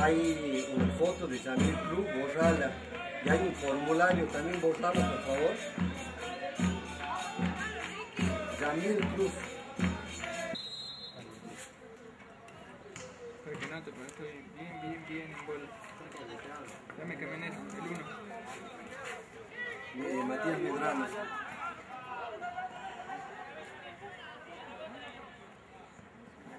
hay una foto de Yamil Cruz, borrala. Y hay un formulario también, borralo por favor. Yamil Cruz. Pero estoy bien, bien, bien en bola. Camioneta, el uno. Eh, Matías Medrano.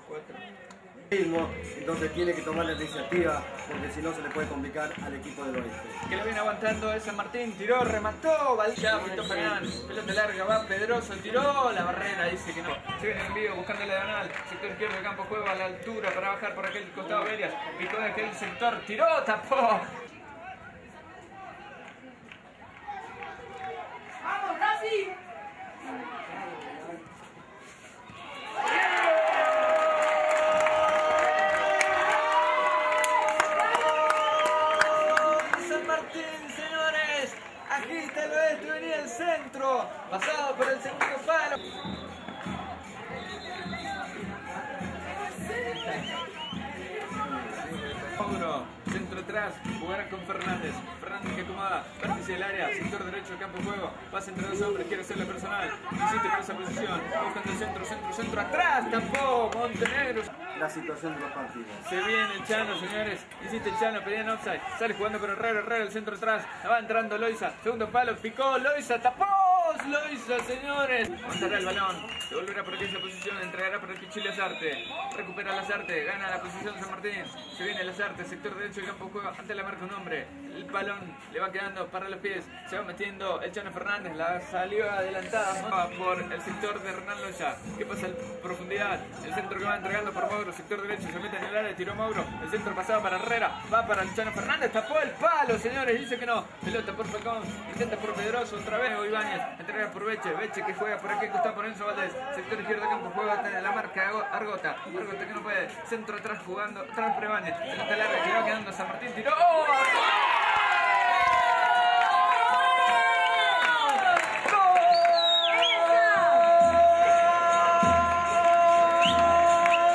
Cuatro. Mismo, Entonces tiene que tomar la iniciativa porque si no se le puede complicar al equipo del oeste. Que lo viene aguantando es San Martín, tiró, remató, Valdía, Brito Fernández, pelota larga, va Pedroso, tiró, la barrera dice que no. Se viene en vivo buscando la diagonal, sector izquierdo del campo, juega a la altura para bajar por aquel costado Verias, picó de aquel sector, tiró, tapó. Centro, pasado por el segundo palo. Mauro, centro atrás, jugará con Fernández. Fernández que acomoda, vértice del área, sector derecho, campo juego. Pasa entre dos hombres, quiere hacerle personal. Insiste por esa posición, buscando el centro, centro, centro, atrás, tapó Montenegro. La situación de los partidos. Se viene el Chano, señores. Insiste el Chano, pedían offside. Sale jugando con Herrero, Herrero, el centro atrás. Va entrando Loiza. Segundo palo, picó Loiza, tapó Loiza, señores. Montará el balón. Se volverá por aquella posición, entregará por el Pichile Lazarte. Recupera Lazarte, gana la posición San Martín. Se viene Lazarte, sector derecho del campo de juego. Ante la marca un hombre. El balón le va quedando para los pies. Se va metiendo el Chano Fernández. La salió adelantada Va por el sector de Hernán Loya. ¿Qué pasa en profundidad? El centro que va entregando por Mauro, sector derecho, se mete en el área, tiró Mauro. El centro pasado para Herrera, va para el Chano Fernández, tapó el palo, señores, dice que no. Pelota por Falcón, intenta por Pedroso, otra vez Ibáñez, entrega por Beche, Beche que juega por aquí, está por Enzo Valdés. Sector izquierdo campo, juega hasta la marca Argota, Argota que no puede, centro atrás jugando, atrás por Ibáñez. Pelota larga que va quedando San Martín, tiró. ¡Oh!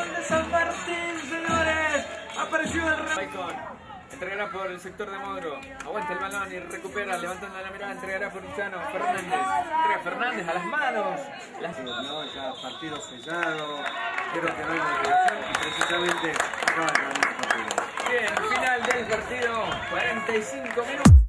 ¡Gol de San Martín, señores! Apareció el. Entregará por el sector de Modro. Aguanta el balón y recupera, levantando la mirada, entregará por Luciano Fernández. Entrega Fernández a las manos. Las- No, ya partido sellado. Creo que no hay motivación y precisamente acaba de ganar el partido. Bien, final del partido. 45 minutos.